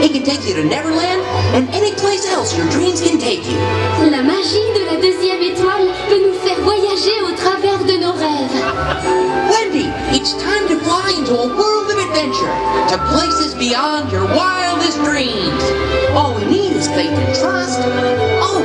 It can take you to Neverland and any place else your dreams can take you. La magie de la deuxième étoile peut nous faire voyager au travers de nos rêves. Wendy, it's time to fly into a world of adventure, to places beyond your wildest dreams. All we need is faith and trust. Oh,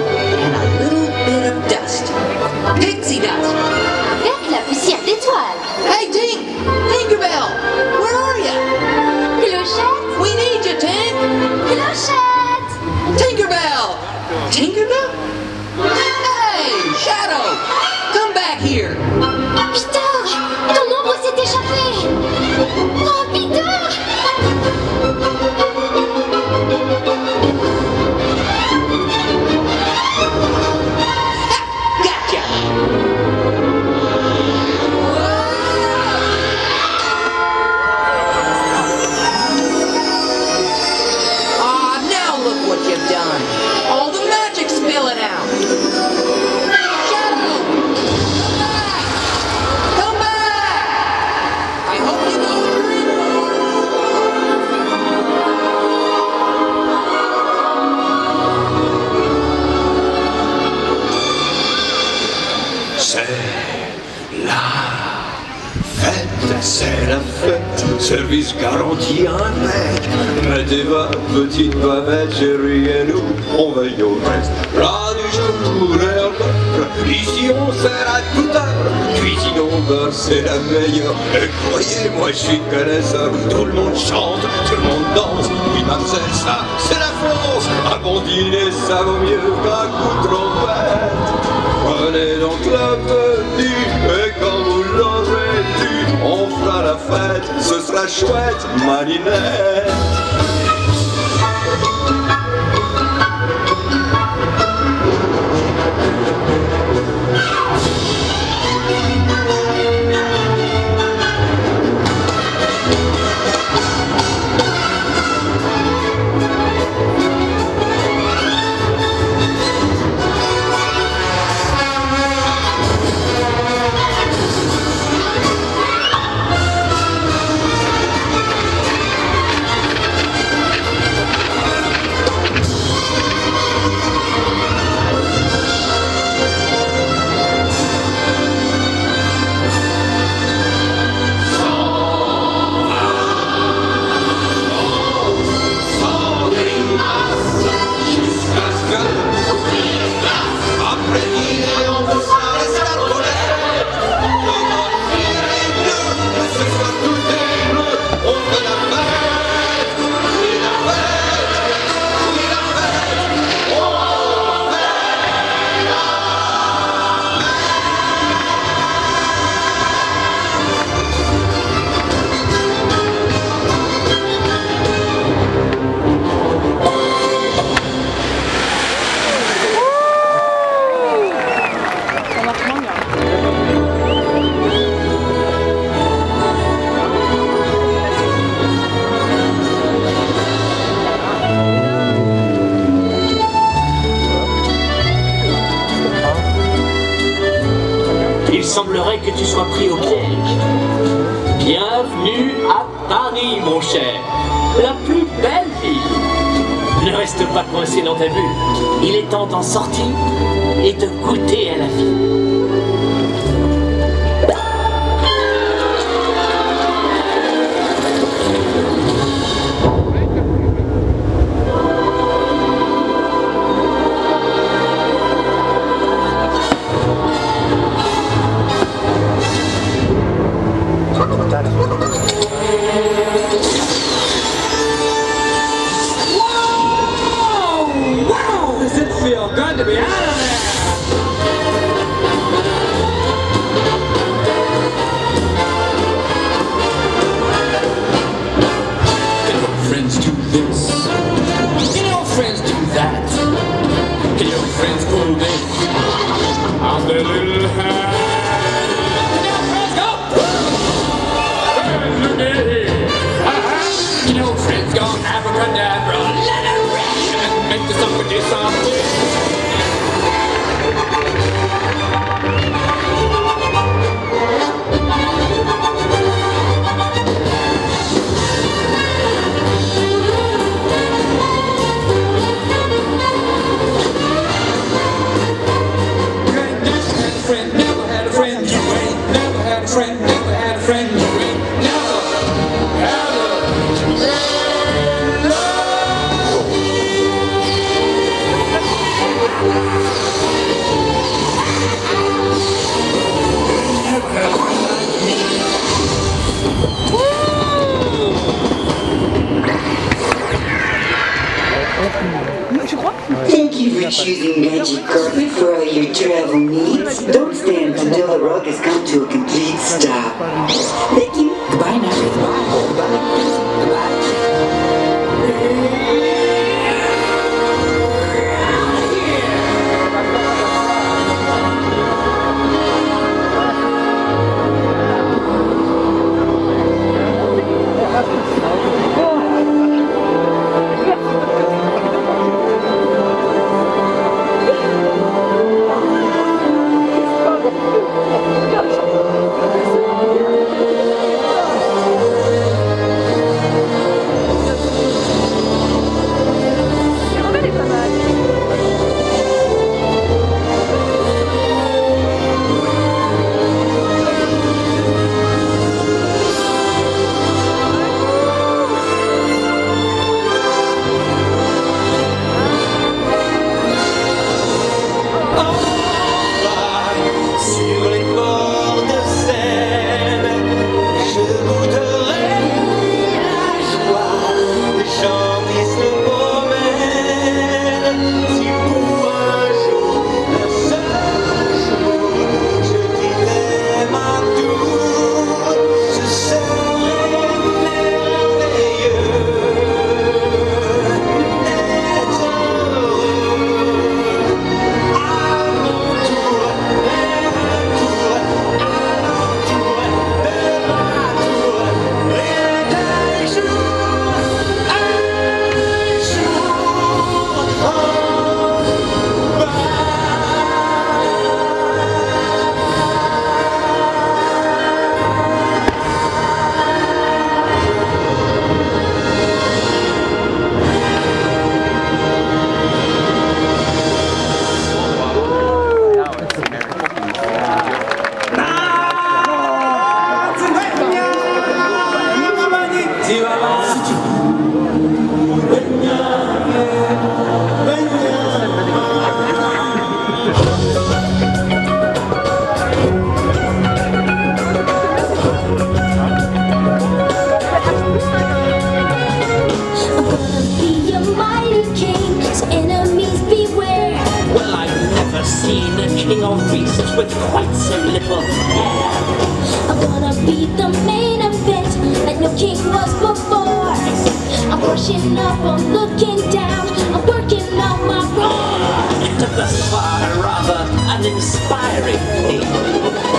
chérie, et nous, on veille au reste. Plat du jour, de ici on sert à toute heure. Cuisine au beurre, c'est la meilleure. Et croyez-moi, je suis connaisseur. Tout le monde chante, tout le monde danse. Oui, mademoiselle, ça, c'est la France. Un bon dîner, ça vaut mieux qu'un coup de trompette. Prenez donc la petite et quand vous l'aurez on fera la fête, ce sera chouette, marinette. Semblerait que tu sois pris au piège. Bienvenue à Paris, mon cher. La plus belle ville. Ne reste pas coincé dans ta bulle. Il est temps d'en sortir et de goûter à la vie. Choosing magic carpet for all your travel needs. Don't stand until the rug has come to a complete stop. Thank you. Goodbye now. Goodbye. was before. I'm pushing up, I'm looking down. I'm working on my roar To the far rather an inspiring thing.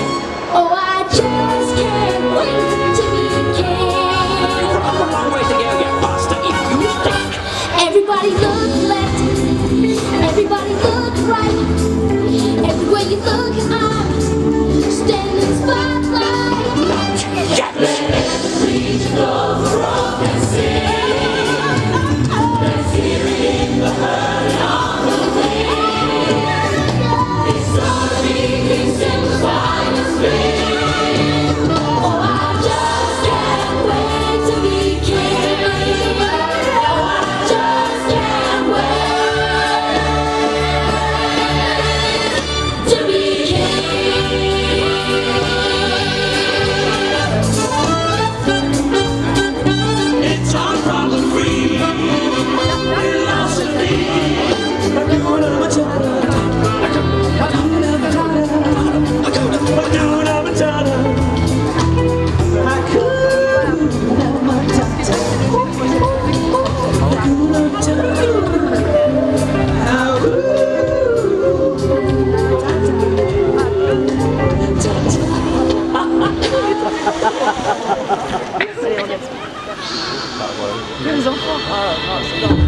Les enfants. Ah, ah,